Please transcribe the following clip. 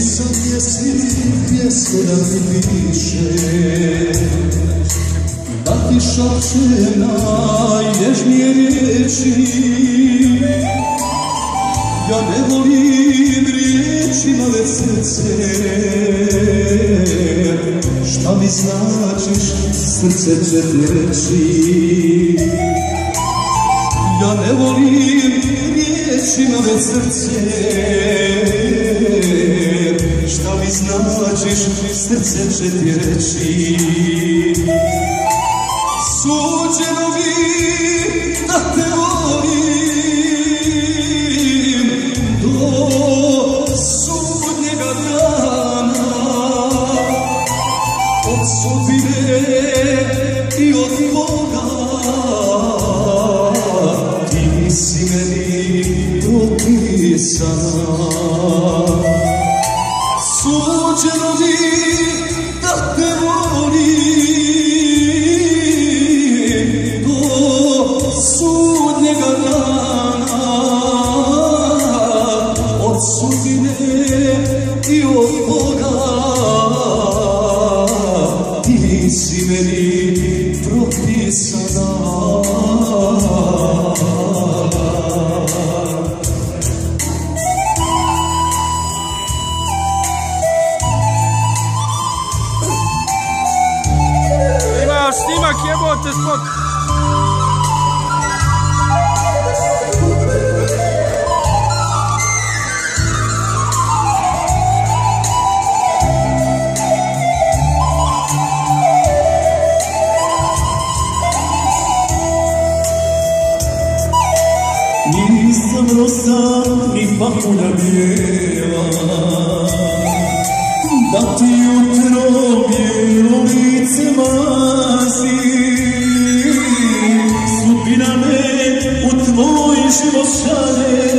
srce da ti piše. Da ti šapše najnježnije riječi. Ja ne volim riječima već srce. Šta mi značiš, srce će ti reći? Ja ne volim riječima već srce srce će ti reći Suđeno mi da te volim Do sudnjega dana. Od sudbine i od Boga. Ti si meni propisana Suđeno care about this book. Bak ona bir yana Simo sale